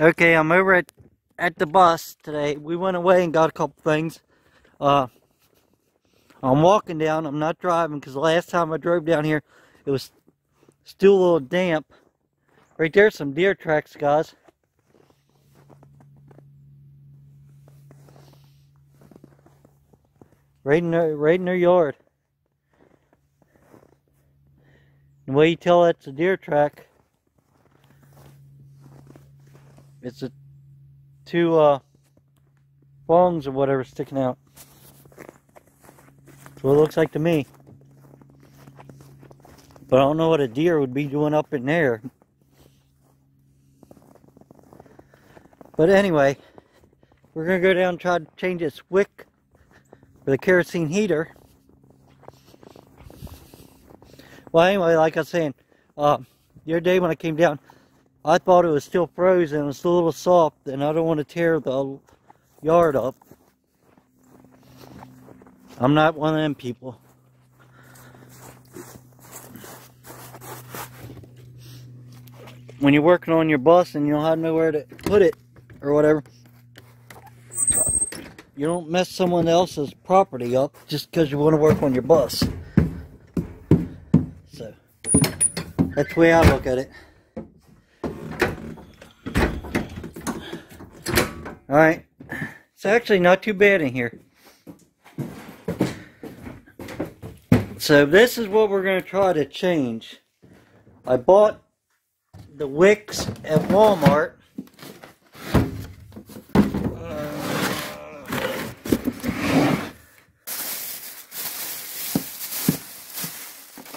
Okay, I'm over at, at the bus today. We went away and got a couple things. Uh, I'm walking down. I'm not driving because the last time I drove down here, it was still a little damp. Right there's some deer tracks, guys. Right in their, right in their yard. The way you tell that's a deer track, it's a two uh, prongs or whatever sticking out. That's what it looks like to me. But I don't know what a deer would be doing up in there. But anyway, we're going to go down and try to change this wick for the kerosene heater. Well, anyway, like I was saying, uh, the other day when I came down, I thought it was still frozen. It's a little soft, and I don't want to tear the yard up. I'm not one of them people. When you're working on your bus and you don't have nowhere to put it or whatever, you don't mess someone else's property up just because you want to work on your bus. So, that's the way I look at it. Alright, it's actually not too bad in here. So this is what we're going to try to change. I bought the wicks at Walmart.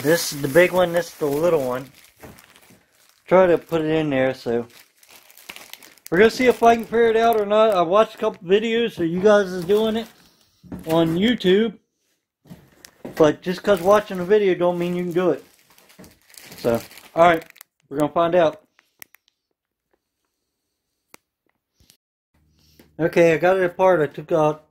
This is the big one, this is the little one. Try to put it in there so we're gonna see if I can figure it out or not. I watched a couple videos of you guys is doing it on YouTube. But just because watching a video don't mean you can do it. So, alright, we're gonna find out. Okay, I got it apart. I took out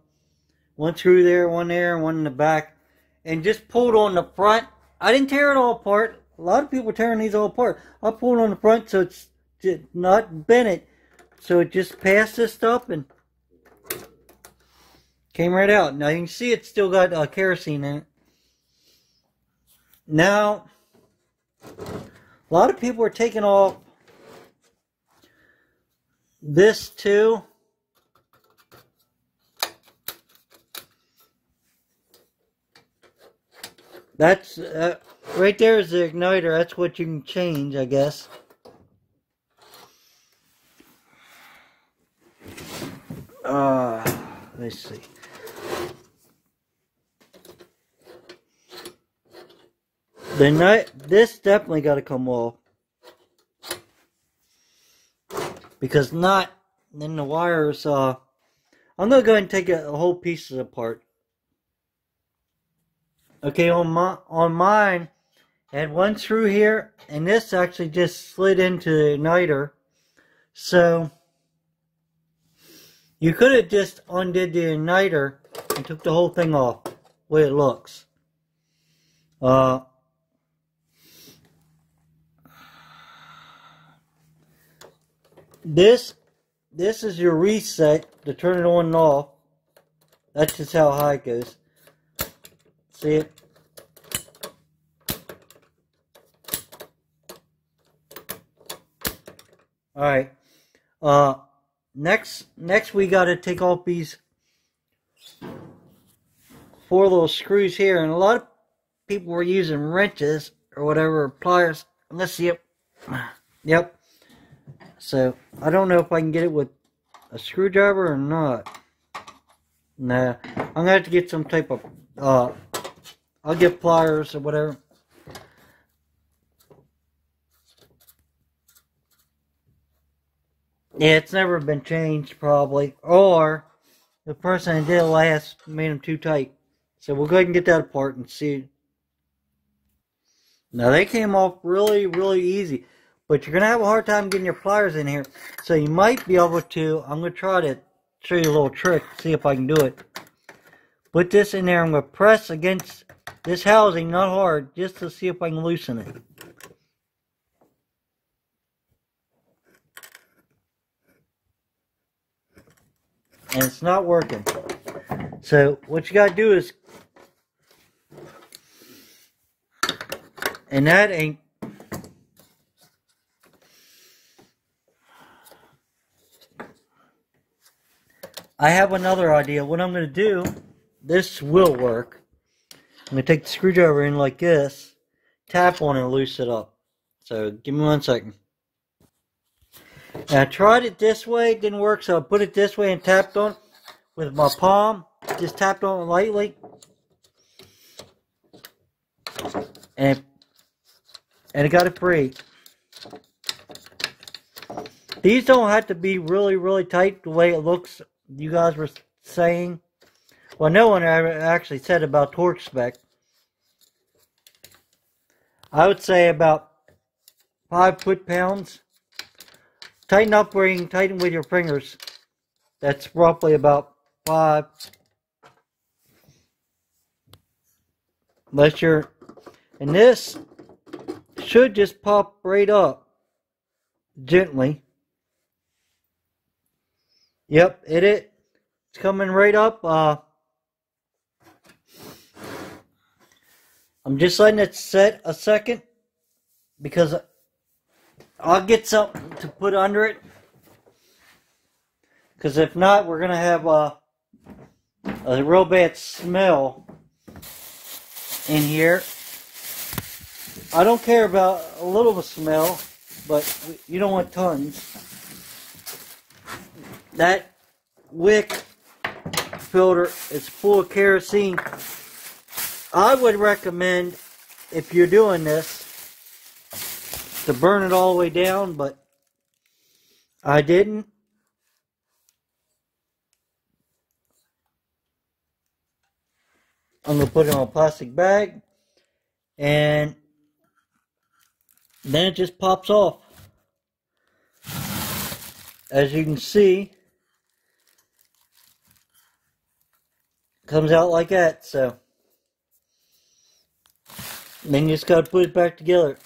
one screw there, one there, and one in the back, and just pulled on the front. I didn't tear it all apart. A lot of people tearing these all apart. I pulled on the front so it's not bent it so it just passed this stuff and came right out. Now you can see it's still got uh, kerosene in it. Now, a lot of people are taking off this too. That's uh, right there is the igniter. That's what you can change, I guess. Uh, let's see. The night, this definitely got to come off. Because not, then the wires, uh, I'm going to go ahead and take a, a whole pieces apart. Okay, on my, on mine, had one screw here, and this actually just slid into the igniter. So, you could have just undid the igniter and took the whole thing off, the way it looks. Uh, this, this is your reset to turn it on and off. That's just how high it goes. See it? Alright. Uh, next next we got to take off these four little screws here and a lot of people were using wrenches or whatever pliers. Let's see yep. So I don't know if I can get it with a screwdriver or not. Nah I'm gonna have to get some type of uh I'll get pliers or whatever Yeah, it's never been changed, probably. Or the person that did it last made them too tight. So we'll go ahead and get that apart and see. Now, they came off really, really easy. But you're going to have a hard time getting your pliers in here. So you might be able to, I'm going to try to show you a little trick, see if I can do it. Put this in there, I'm going to press against this housing, not hard, just to see if I can loosen it. And it's not working. So what you gotta do is, and that ain't. I have another idea. What I'm gonna do, this will work. I'm to take the screwdriver in like this, tap on it and loose it up. So give me one second. And I tried it this way, it didn't work, so I put it this way and tapped on with my palm. Just tapped on it lightly. And, and it got it free. These don't have to be really, really tight the way it looks you guys were saying. Well, no one ever actually said about torque spec. I would say about five foot pounds. Tighten up can tighten with your fingers. That's roughly about five. Unless you're, and this should just pop right up gently. Yep, it it. It's coming right up. Uh, I'm just letting it set a second because I'll get something to put under it. Because if not, we're going to have a, a real bad smell in here. I don't care about a little of a smell, but you don't want tons. That wick filter is full of kerosene I would recommend, if you're doing this, to burn it all the way down, but I didn't. I'm going to put it on a plastic bag, and then it just pops off. As you can see, comes out like that, so then you just gotta put it back together.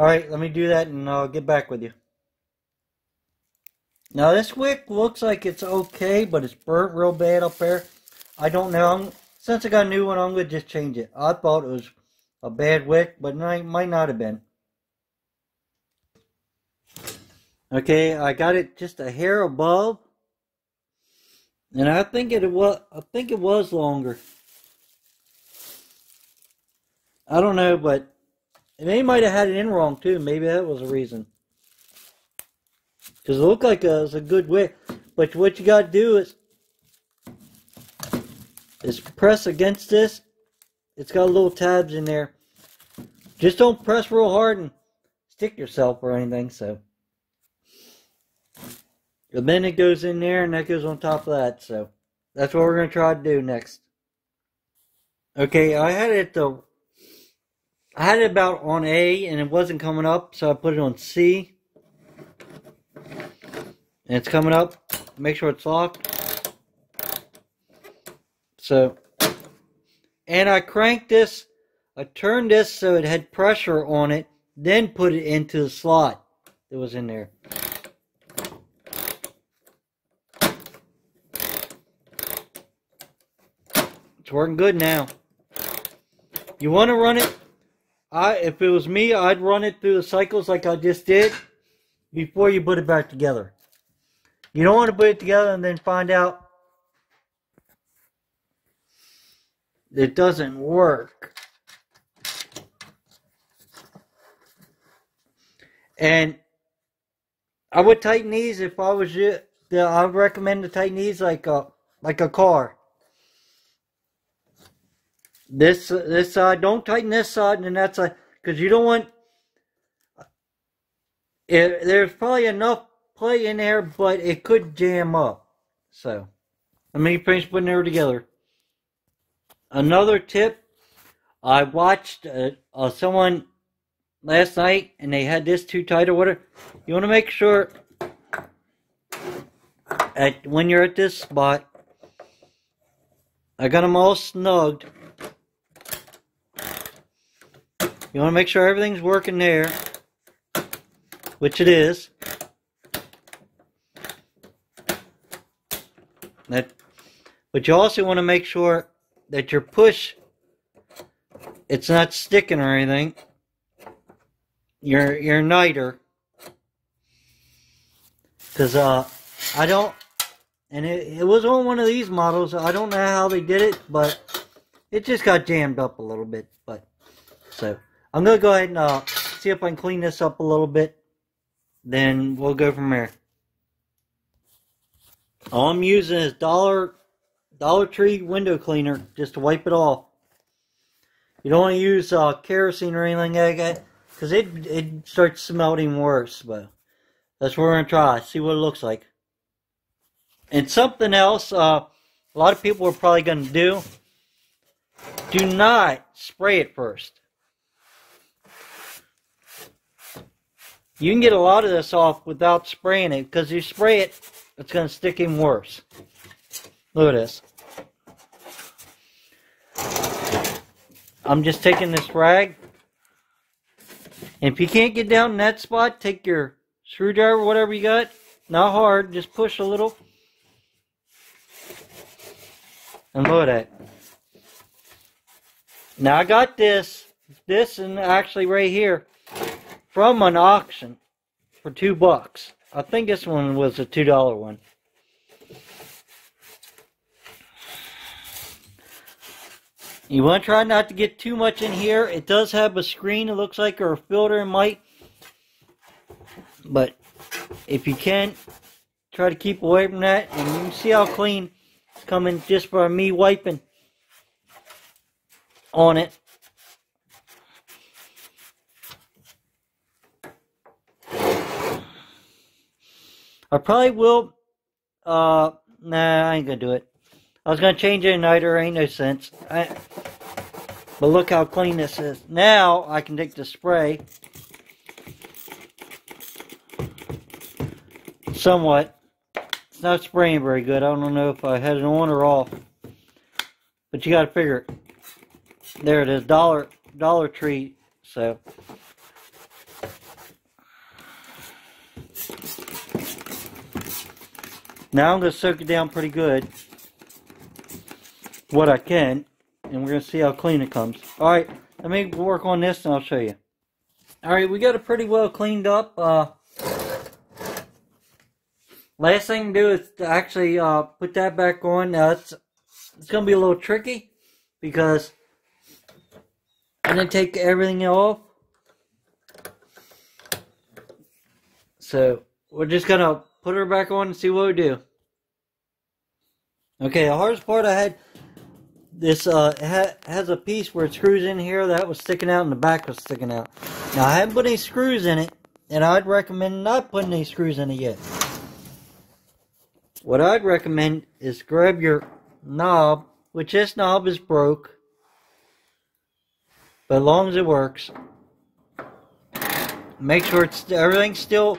Alright, let me do that and I'll get back with you. Now this wick looks like it's okay, but it's burnt real bad up there. I don't know. I'm, since I got a new one, I'm going to just change it. I thought it was a bad wick, but it might not have been. Okay, I got it just a hair above. And I think it was I think it was longer. I don't know, but they might have had it in wrong too. Maybe that was a reason. Because it looked like a, it a good wick. But what you got to do is, is press against this. It's got little tabs in there. Just don't press real hard and stick yourself or anything. So. And then it goes in there and that goes on top of that. So that's what we're going to try to do next. Okay, I had it the I had it about on A and it wasn't coming up, so I put it on C. And it's coming up. Make sure it's locked. So, and I cranked this, I turned this so it had pressure on it, then put it into the slot that was in there. It's working good now. You want to run it I if it was me, I'd run it through the cycles like I just did before you put it back together. You don't want to put it together and then find out it doesn't work. And I would tighten these if I was you. I would recommend to tighten these like a like a car. This this side, don't tighten this side and that side, because you don't want. It, there's probably enough play in there, but it could jam up. So, let me finish putting it together. Another tip, I watched uh, uh, someone last night, and they had this too tight or whatever. You want to make sure at when you're at this spot, I got them all snugged You want to make sure everything's working there, which it is. That, but you also want to make sure that your push, it's not sticking or anything. Your your niter, because uh, I don't, and it, it was on one of these models. I don't know how they did it, but it just got jammed up a little bit. But so I'm gonna go ahead and uh, see if I can clean this up a little bit. Then we'll go from there. All I'm using is Dollar Dollar Tree window cleaner just to wipe it off. You don't want to use uh, kerosene or anything like that because it it starts smelting worse. But that's what we're gonna try. See what it looks like. And something else, uh, a lot of people are probably gonna do. Do not spray it first. You can get a lot of this off without spraying it because you spray it, it's going to stick even worse. Look at this. I'm just taking this rag. And if you can't get down in that spot, take your screwdriver, whatever you got. Not hard, just push a little. And look at that. Now I got this, this and actually right here from an auction for two bucks. I think this one was a two dollar one. You want to try not to get too much in here. It does have a screen, it looks like, or a filter, might. But if you can, try to keep away from that. And you can see how clean it's coming just by me wiping on it. I probably will. Uh, nah, I ain't gonna do it. I was gonna change it niter. Ain't no sense. I, but look how clean this is. Now I can take the spray. Somewhat. It's not spraying very good. I don't know if I had it on or off. But you gotta figure it. There it is. Dollar Dollar Tree. So Now I'm going to soak it down pretty good. What I can. And we're going to see how clean it comes. Alright, let me work on this and I'll show you. Alright, we got it pretty well cleaned up. Uh, last thing to do is to actually uh, put that back on. Now it's, it's going to be a little tricky because I'm going to take everything off. So we're just going to put her back on and see what we do. Okay, the hardest part I had, this uh, ha has a piece where it screws in here that was sticking out and the back was sticking out. Now, I haven't put any screws in it, and I'd recommend not putting any screws in it yet. What I'd recommend is grab your knob, which this knob is broke, but as long as it works, make sure it's everything's still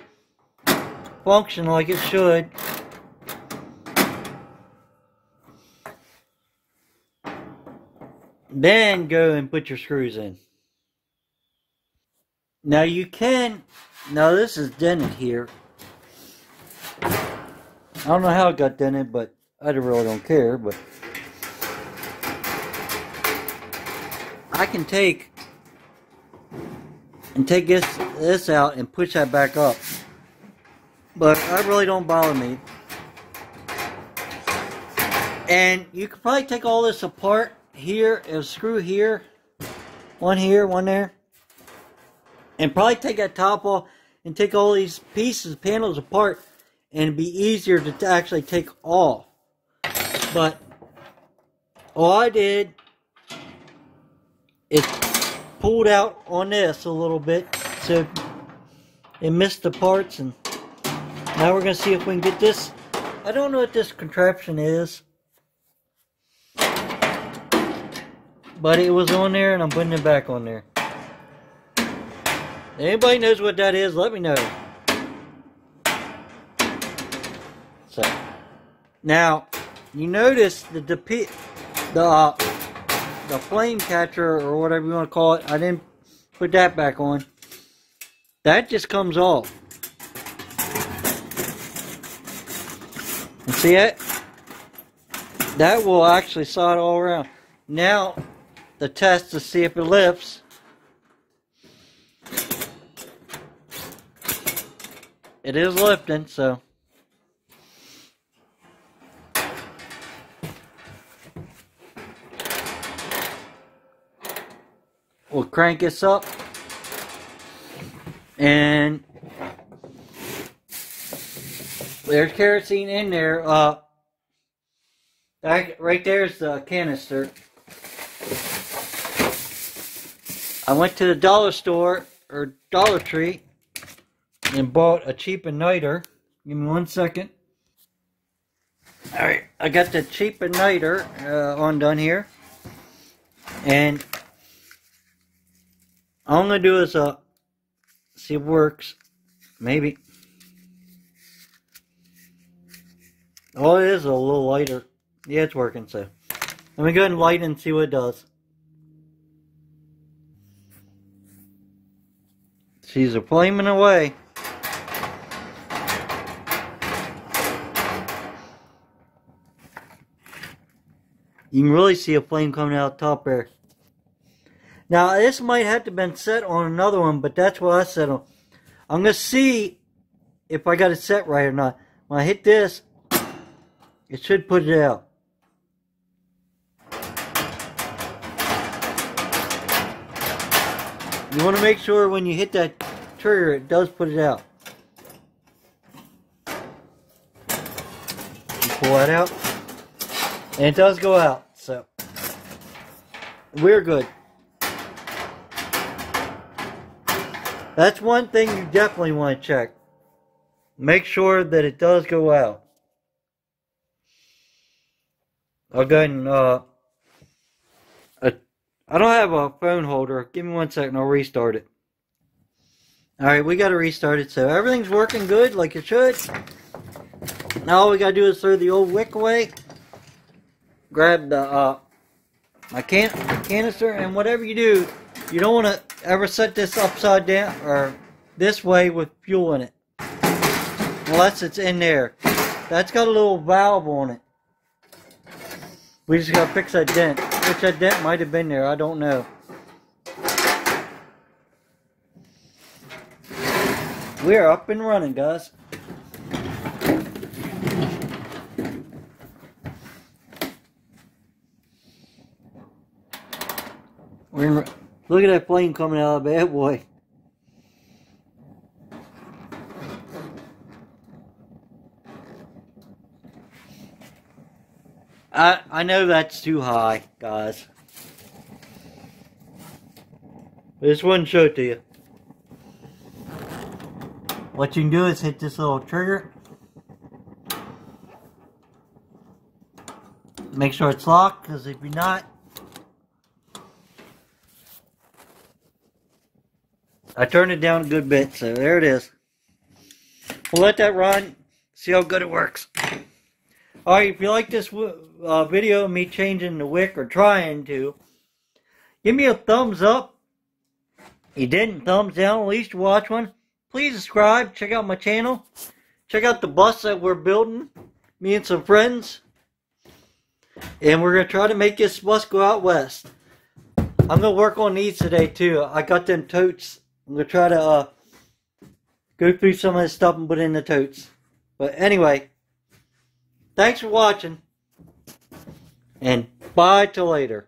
functioning like it should. Then go and put your screws in. Now you can, now this is dented here. I don't know how it got dented, but I really don't care, but I can take and take this this out and push that back up but that really don't bother me. And you can probably take all this apart here, a screw here, one here, one there, and probably take that top off and take all these pieces, panels apart, and it'd be easier to actually take off. But all I did is pulled out on this a little bit so it missed the parts and now we're going to see if we can get this. I don't know what this contraption is. But it was on there and I'm putting it back on there. Anybody knows what that is, let me know. So, now, you notice the the the, uh, the flame catcher or whatever you want to call it. I didn't put that back on. That just comes off. See it? That will actually saw it all around. Now, the test to see if it lifts. It is lifting, so. We'll crank this up. And there's kerosene in there. Uh, right there's the canister. I went to the dollar store or Dollar Tree and bought a cheap igniter. Give me one second. Alright, I got the cheap igniter uh, on done here. And all I'm going to do is uh, see if it works. Maybe. Oh, it is a little lighter. Yeah, it's working, so. Let me go ahead and light and see what it does. She's a flaming away. You can really see a flame coming out top there. Now, this might have to been set on another one, but that's what I set on. I'm going to see if I got it set right or not. When I hit this, it should put it out. You want to make sure when you hit that trigger, it does put it out. You pull that out, and it does go out, so we're good. That's one thing you definitely want to check. Make sure that it does go out. I'll go ahead and, uh, I don't have a phone holder. Give me one second, I'll restart it. Alright, we gotta restart it, so everything's working good like it should. Now all we gotta do is throw the old wick away. Grab the, uh, my can canister, and whatever you do, you don't want to ever set this upside down or this way with fuel in it. Unless it's in there. That's got a little valve on it. We just gotta fix that dent. Which that dent might have been there, I don't know. We're up and running, guys. We're Look at that plane coming out of the bad boy. I I know that's too high, guys. This wouldn't show it to you. What you can do is hit this little trigger. Make sure it's locked, because if you're not, I turned it down a good bit, so there it is. We'll let that run, see how good it works. Alright, if you like this uh, video of me changing the wick or trying to, give me a thumbs up. If You didn't, thumbs down, at least watch one. Please subscribe, check out my channel. Check out the bus that we're building, me and some friends. And we're going to try to make this bus go out west. I'm going to work on these today too. I got them totes I'm going to try to uh, go through some of this stuff and put in the totes. But anyway, thanks for watching. And bye till later.